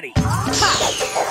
ready. Thank